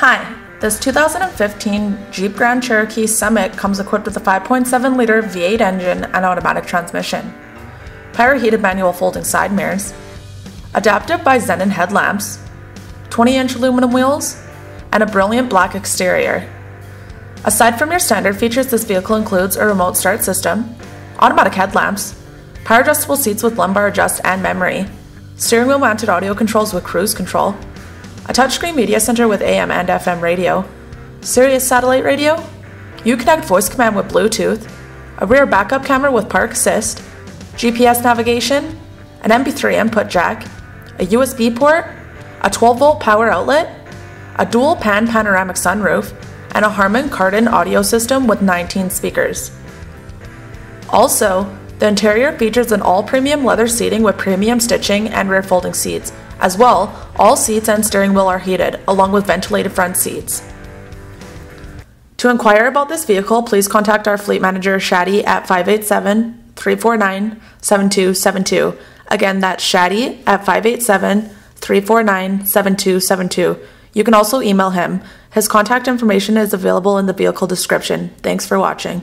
Hi, this 2015 Jeep Grand Cherokee Summit comes equipped with a 5.7 liter V8 engine and automatic transmission, power heated manual folding side mirrors, adaptive Bi-Xenon headlamps, 20 inch aluminum wheels, and a brilliant black exterior. Aside from your standard features, this vehicle includes a remote start system, automatic headlamps, power adjustable seats with lumbar adjust and memory, steering wheel mounted audio controls with cruise control, a touchscreen media center with AM and FM radio, Sirius satellite radio, Uconnect voice command with Bluetooth, a rear backup camera with park assist, GPS navigation, an MP3 input jack, a USB port, a 12 volt power outlet, a dual pan panoramic sunroof, and a Harman Kardon audio system with 19 speakers. Also, the interior features an all premium leather seating with premium stitching and rear folding seats. As well, all seats and steering wheel are heated, along with ventilated front seats. To inquire about this vehicle, please contact our fleet manager Shadi at 587 349 7272. Again, that's Shadi at 587 349 7272. You can also email him. His contact information is available in the vehicle description. Thanks for watching.